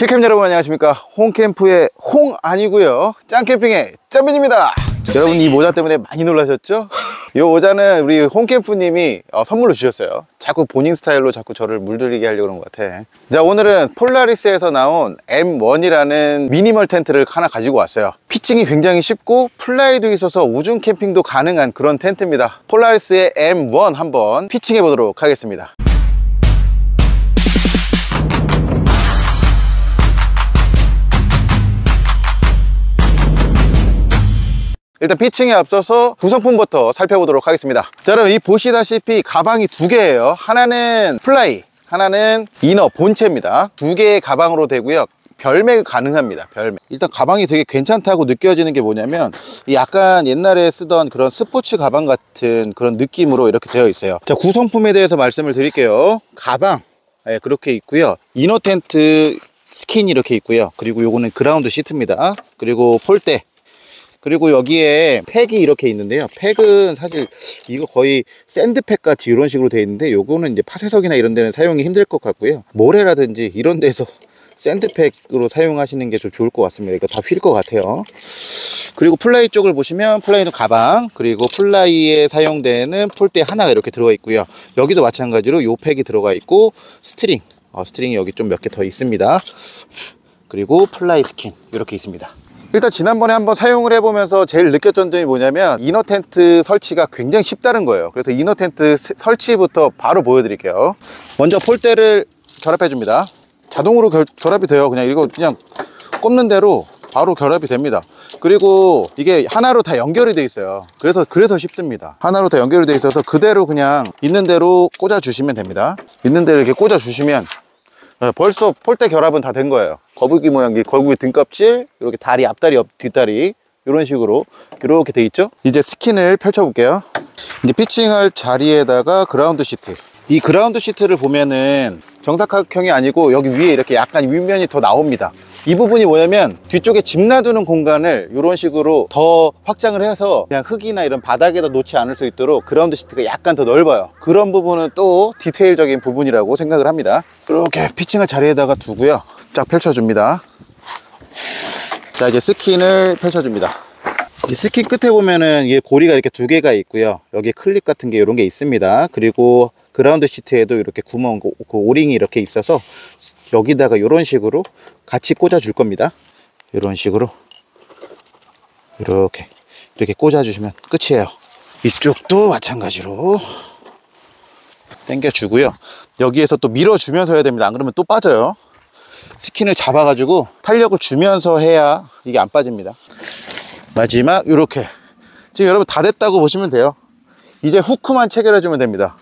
킬캠 여러분 안녕하십니까? 홍캠프의 홍 아니고요. 짱캠핑의 짱빈입니다. 여러분 이 모자 때문에 많이 놀라셨죠? 이 모자는 우리 홍캠프님이 어, 선물로 주셨어요. 자꾸 본인 스타일로 자꾸 저를 물들이게 하려고 그런 것 같아. 자 오늘은 폴라리스에서 나온 M1이라는 미니멀 텐트를 하나 가지고 왔어요. 피칭이 굉장히 쉽고 플라이도 있어서 우중 캠핑도 가능한 그런 텐트입니다. 폴라리스의 M1 한번 피칭해 보도록 하겠습니다 일단 피칭에 앞서서 구성품부터 살펴보도록 하겠습니다. 자 여러분 이 보시다시피 가방이 두 개예요. 하나는 플라이 하나는 inner 본체입니다. 두 개의 가방으로 되고요. 별매 가능합니다 별매 일단 가방이 되게 괜찮다고 느껴지는 게 뭐냐면 약간 옛날에 쓰던 그런 스포츠 가방 같은 그런 느낌으로 이렇게 되어 있어요. 자 구성품에 대해서 말씀을 드릴게요. 가방. 네, 그렇게 있고요. inner 텐트 스킨 이렇게 있고요. 그리고 요거는 그라운드 시트입니다. 그리고 폴대 그리고 여기에 팩이 이렇게 있는데요. 팩은 사실 이거 거의 sand팩 같이 이런 식으로 되어 있는데 요거는 이제 파쇄석이나 이런 데는 사용이 힘들 것 같고요. 모래라든지 이런 데서 sand팩으로 사용하시는 게 좀 좋을 것 같습니다. 이거 다 휠 것 같아요. 그리고 플라이 쪽을 보시면 플라이는 가방 그리고 플라이에 사용되는 폴대 하나가 이렇게 들어가 있고요. 여기도 마찬가지로 요 팩이 들어가 있고 스트링. 어, 스트링이 여기 좀 몇 개 더 있습니다. 그리고 플라이 스킨 이렇게 있습니다 일단 지난번에 한번 사용을 해보면서 제일 느꼈던 점이 뭐냐면 inner 텐트 설치가 굉장히 쉽다는 거예요. 그래서 inner 텐트 설치부터 바로 보여드릴게요. 먼저 폴대를 결합해 줍니다. 자동으로 결, 결합이 돼요. 그냥 이거 그냥 꼽는 대로 바로 결합이 됩니다. 그리고 이게 하나로 다 연결이 돼 있어요. 그래서 그래서 쉽습니다. 하나로 다 연결이 돼 있어서 그대로 그냥 있는 대로 꽂아 주시면 됩니다. 있는 대로 이렇게 꽂아 주시면 네, 벌써 폴대 결합은 다 된 거예요. 거북이 모양 거북이 등껍질 이렇게 다리 앞다리 옆 뒷다리 이런 식으로 이렇게 돼 있죠? 이제 스킨을 펼쳐 볼게요. 이제 피칭할 자리에다가 그라운드 시트. 이 그라운드 시트를 보면은 정사각형이 아니고 여기 위에 이렇게 약간 윗면이 더 나옵니다. 이 부분이 뭐냐면 뒤쪽에 짐 놔두는 공간을 이런 식으로 더 확장을 해서 그냥 흙이나 이런 바닥에다 놓지 않을 수 있도록 그라운드 시트가 약간 더 넓어요. 그런 부분은 또 디테일적인 부분이라고 생각을 합니다. 이렇게 피칭을 자리에다가 두고요. 쫙 펼쳐줍니다. 자 이제 스킨을 펼쳐줍니다. 이 스킨 끝에 보면은 이게 고리가 이렇게 두 개가 있고요. 여기 클립 같은 게 이런 게 있습니다. 그리고 그라운드 시트에도 이렇게 구멍 그 O-ring이 이렇게 있어서 여기다가 이런 식으로 같이 꽂아 줄 겁니다. 이런 식으로. 이렇게. 이렇게 꽂아 주시면 끝이에요. 이쪽도 마찬가지로 당겨 주고요. 여기에서 또 밀어 주면서 해야 됩니다. 안 그러면 또 빠져요. 스킨을 잡아 가지고 탄력을 주면서 해야 이게 안 빠집니다. 마지막 이렇게. 지금 여러분 다 됐다고 보시면 돼요. 이제 후크만 체결해 주면 됩니다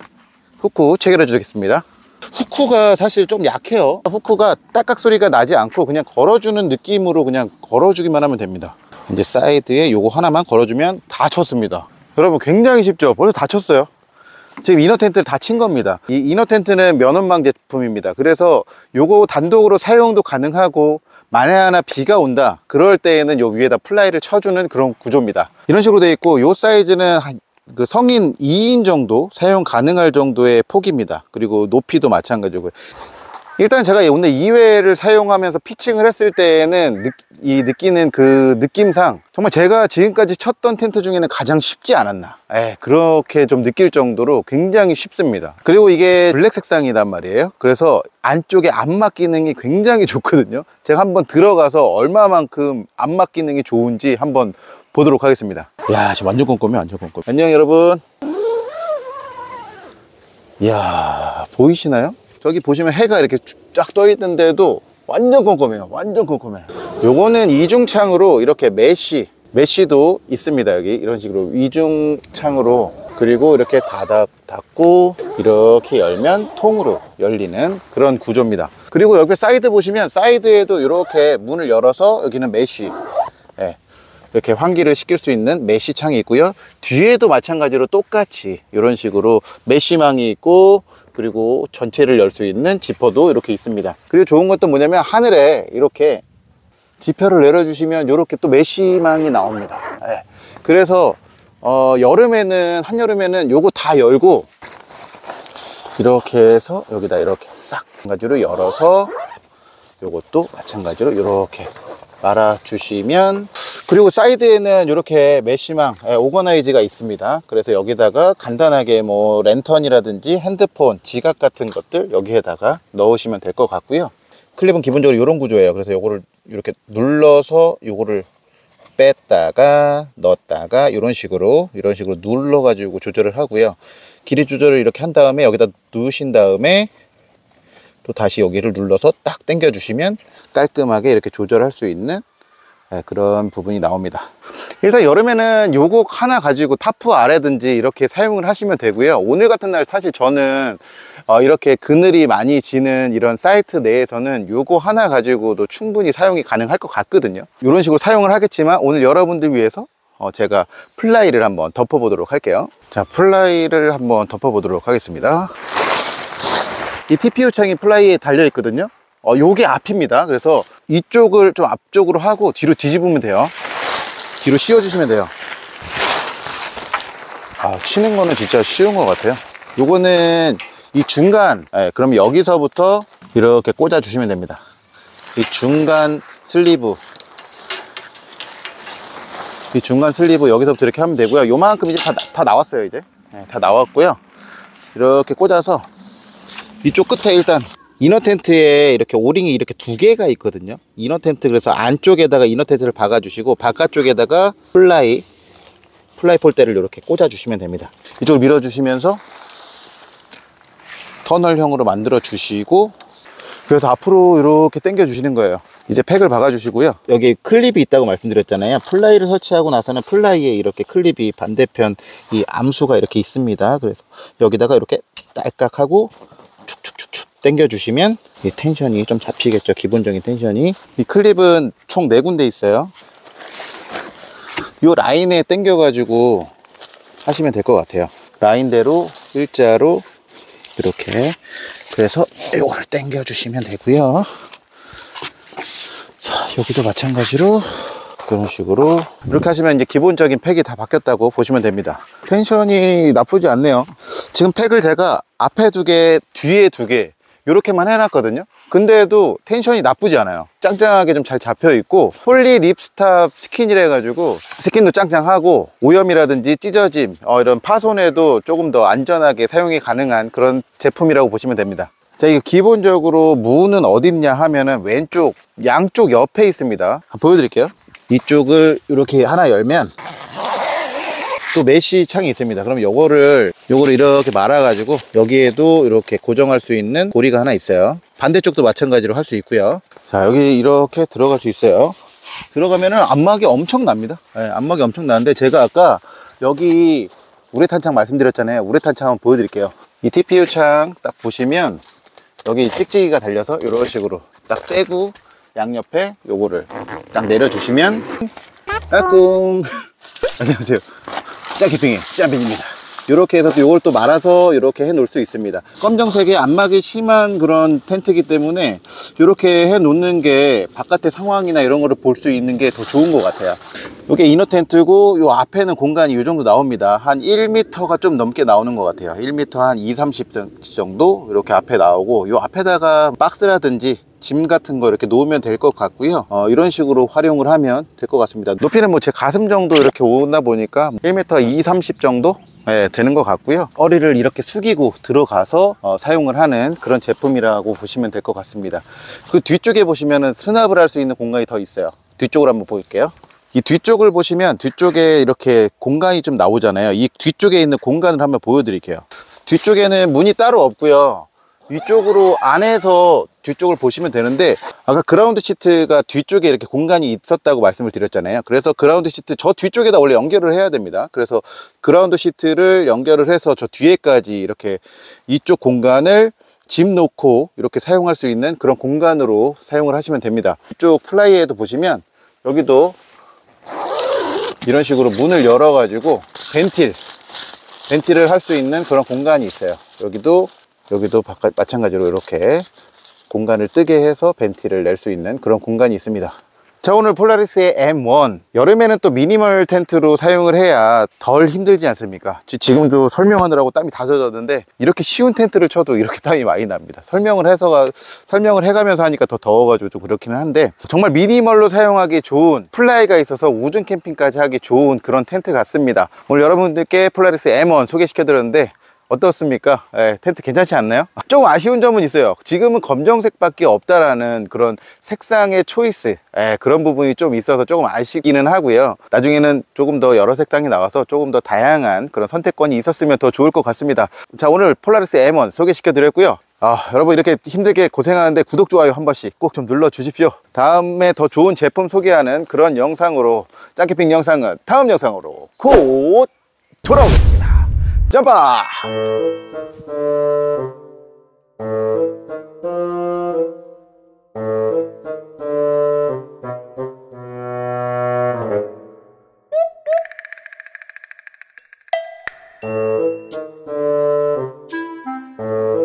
후크 체결해 주겠습니다. 후크가 사실 좀 약해요. 후크가 딱딱 소리가 나지 않고 그냥 걸어주는 느낌으로 그냥 걸어주기만 하면 됩니다. 이제 사이드에 요거 하나만 걸어주면 다 쳤습니다. 여러분 굉장히 쉽죠? 벌써 다 쳤어요. 지금 inner 텐트를 다 친 겁니다. 이 inner 텐트는 면혼방 제품입니다. 그래서 요거 단독으로 사용도 가능하고 만에 하나 비가 온다. 그럴 때에는 요 위에다 플라이를 쳐주는 그런 구조입니다. 이런 식으로 되어 있고 요 사이즈는 그 성인 2인 정도 사용 가능할 정도의 폭입니다. 그리고 높이도 마찬가지고요 일단 제가 오늘 2회를 사용하면서 피칭을 했을 때에는 느, 이 느끼는 그 느낌상 정말 제가 지금까지 쳤던 텐트 중에는 가장 쉽지 않았나. 에, 그렇게 좀 느낄 정도로 굉장히 쉽습니다. 그리고 이게 블랙 색상이란 말이에요. 그래서 안쪽에 안막 기능이 굉장히 좋거든요. 제가 한번 들어가서 얼마만큼 안막 기능이 좋은지 한번 보도록 하겠습니다. 야 지금 완전 꼼꼼해 완전 꼼꼼해. 안녕 여러분. 이야 보이시나요? 저기 보시면 해가 이렇게 쫙 떠 있는데도 완전 꼼꼼해요. 완전 꼼꼼해. 요거는 이중창으로 이렇게 mesh mesh도 있습니다 여기. 이런 식으로 이중창으로 그리고 이렇게 닫아, 닫고 이렇게 열면 통으로 열리는 그런 구조입니다. 그리고 여기 사이드 보시면 사이드에도 이렇게 문을 열어서 여기는 mesh 네. 이렇게 환기를 시킬 수 있는 mesh 창이 있고요. 뒤에도 마찬가지로 똑같이 이런 식으로 mesh망이 있고 그리고 전체를 열 수 있는 지퍼도 이렇게 있습니다 그리고 좋은 것도 뭐냐면 하늘에 이렇게 지퍼를 내려주시면 이렇게 또 mesh망이 나옵니다 네. 그래서 어, 여름에는 한여름에는 요거 다 열고 이렇게 해서 여기다 이렇게 싹 가지로 열어서 요것도 마찬가지로 이렇게 말아주시면 그리고 사이드에는 이렇게 mesh망 예, organize가 있습니다. 그래서 여기다가 간단하게 뭐 랜턴이라든지 핸드폰 지갑 같은 것들 여기에다가 넣으시면 될 것 같고요. 클립은 기본적으로 이런 구조예요. 그래서 요거를 이렇게 눌러서 요거를 뺐다가 넣었다가 이런 식으로 이런 식으로 눌러 가지고 조절을 하고요. 길이 조절을 이렇게 한 다음에 여기다 넣으신 다음에 또 다시 여기를 눌러서 딱 당겨 주시면 깔끔하게 이렇게 조절할 수 있는 네, 그런 부분이 나옵니다. 일단 여름에는 요거 하나 가지고 타프 아래든지 이렇게 사용을 하시면 되고요. 오늘 같은 날 사실 저는 어, 이렇게 그늘이 많이 지는 이런 사이트 내에서는 요거 하나 가지고도 충분히 사용이 가능할 것 같거든요. 이런 식으로 사용을 하겠지만 오늘 여러분들 위해서 어, 제가 플라이를 한번 덮어 보도록 할게요. 자 플라이를 한번 덮어 보도록 하겠습니다. 이 TPU 창이 플라이에 달려 있거든요 어, 요게 앞입니다. 그래서 이쪽을 좀 앞쪽으로 하고 뒤로 뒤집으면 돼요. 뒤로 씌워주시면 돼요. 아 치는 거는 진짜 쉬운 것 같아요. 요거는 이 중간 예, 그럼 여기서부터 이렇게 꽂아 주시면 됩니다. 이 중간 sleeve. 이 중간 sleeve 여기서부터 이렇게 하면 되고요. 요만큼 이제 다, 다 나왔어요 이제. 예, 다 나왔고요. 이렇게 꽂아서 이쪽 끝에 일단 inner 텐트에 이렇게 O-ring이 이렇게 두 개가 있거든요. inner 텐트 그래서 안쪽에다가 inner 텐트를 박아 주시고 바깥쪽에다가 플라이 fly 폴대를 이렇게 꽂아 주시면 됩니다. 이쪽을 밀어 주시면서 터널형으로 만들어 주시고 그래서 앞으로 이렇게 당겨 주시는 거예요. 이제 peg을 박아 주시고요. 여기 클립이 있다고 말씀드렸잖아요. fly를 설치하고 나서는 fly에 이렇게 클립이 반대편 이 암수가 이렇게 있습니다. 그래서 여기다가 이렇게 딸깍하고 축축축축 당겨 주시면 이 tension이 좀 잡히겠죠. 기본적인 tension이. 이 클립은 총네 군데 있어요. 이 라인에 당겨 가지고 하시면 될 것 같아요. 라인대로 일자로 이렇게 그래서 이거를 당겨 주시면 되고요. 자 여기도 마찬가지로 그런 식으로 이렇게 하시면 이제 기본적인 peg이 다 박히었다고 보시면 됩니다. tension이 나쁘지 않네요. 지금 peg을 제가 앞에 두개 뒤에 두개 이렇게만 해놨거든요. 근데도 tension이 나쁘지 않아요. 짱짱하게 좀 잘 잡혀 있고 poly ripstop skin이라 가지고 skin도 짱짱하고 오염이라든지 찢어짐 어, 이런 파손에도 조금 더 안전하게 사용이 가능한 그런 제품이라고 보시면 됩니다. 자 이거 기본적으로 문은 어디 있냐 하면은 왼쪽 양쪽 옆에 있습니다. 보여드릴게요. 이쪽을 이렇게 하나 열면 또 mesh 창이 있습니다. 그럼 요거를 요거를 이렇게 말아 가지고 여기에도 이렇게 고정할 수 있는 고리가 하나 있어요. 반대쪽도 마찬가지로 할 수 있고요. 자 여기 이렇게 들어갈 수 있어요. 들어가면은 암막이 엄청 납니다. 네, 암막이 엄청 나는데 제가 아까 여기 우레탄 창 말씀드렸잖아요. 우레탄 창 한번 보여드릴게요. 이 TPU 창 딱 보시면 여기 찍찍이가 달려서 이런 식으로 딱 떼고 양옆에 요거를 딱 내려주시면 까꿍 안녕하세요 짱키핑의 짬빈입니다. 이렇게 해서 이걸 또 말아서 이렇게 해 놓을 수 있습니다. 검정색의 안막이 심한 그런 텐트이기 때문에 이렇게 해 놓는 게 바깥의 상황이나 이런 거를 볼 수 있는 게 더 좋은 것 같아요. 이게 이너 텐트고 이 앞에는 공간이 이 정도 나옵니다. 한 1m가 좀 넘게 나오는 것 같아요. 1m 한 2, 30cm 정도 이렇게 앞에 나오고 이 앞에다가 박스라든지 짐 같은 거 이렇게 놓으면 될 것 같고요. 어, 이런 식으로 활용을 하면 될 것 같습니다. 높이는 뭐 제 가슴 정도 이렇게 오다 보니까 1m 2, 30 정도? 네, 되는 것 같고요. 허리를 이렇게 숙이고 들어가서 어, 사용을 하는 그런 제품이라고 보시면 될 것 같습니다. 그 뒤쪽에 보시면은 수납을 할 수 있는 공간이 더 있어요. 뒤쪽으로 한번 볼게요. 이 뒤쪽을 보시면 뒤쪽에 이렇게 공간이 좀 나오잖아요. 이 뒤쪽에 있는 공간을 한번 보여드릴게요. 뒤쪽에는 문이 따로 없고요. 위쪽으로 안에서 뒤쪽을 보시면 되는데 아까 ground sheet가 뒤쪽에 이렇게 공간이 있었다고 말씀을 드렸잖아요. 그래서 ground sheet 저 뒤쪽에다 원래 연결을 해야 됩니다. 그래서 ground sheet를 연결을 해서 저 뒤에까지 이렇게 이쪽 공간을 짐 놓고 이렇게 사용할 수 있는 그런 공간으로 사용을 하시면 됩니다. 이쪽 fly에도 보시면 여기도 이런 식으로 문을 열어 가지고 ventil ventil을 할 수 있는 그런 공간이 있어요. 여기도 여기도 바깥 마찬가지로 이렇게 공간을 뜨게 해서 ventil을 낼수 있는 그런 공간이 있습니다. 자 오늘 폴라리스의 M1 여름에는 또 미니멀 텐트로 사용을 해야 덜 힘들지 않습니까? 지- 지금도 설명하느라고 땀이 다 젖었는데 이렇게 쉬운 텐트를 쳐도 이렇게 땀이 많이 납니다. 설명을 해서 설명을 해가면서 하니까 더 더워가지고 좀 그렇기는 한데 정말 minimal로 사용하기 좋은 fly가 있어서 우중 캠핑까지 하기 좋은 그런 텐트 같습니다. 오늘 여러분들께 폴라리스 M1 소개시켜 드렸는데 어떻습니까? 예, 텐트 괜찮지 않나요? 조금 아쉬운 점은 있어요. 지금은 검정색밖에 없다라는 그런 색상의 choice, 예, 그런 부분이 좀 있어서 조금 아쉽기는 하고요. 나중에는 조금 더 여러 색상이 나와서 조금 더 다양한 그런 선택권이 있었으면 더 좋을 것 같습니다. 자, 오늘 폴라리스 M1 소개시켜 드렸고요. 아, 여러분 이렇게 힘들게 고생하는데 구독, 좋아요 한 번씩 꼭 좀 눌러 주십시오. 다음에 더 좋은 제품 소개하는 그런 영상으로 짱캠핑 영상은 다음 영상으로 곧 돌아오겠습니다. 점프!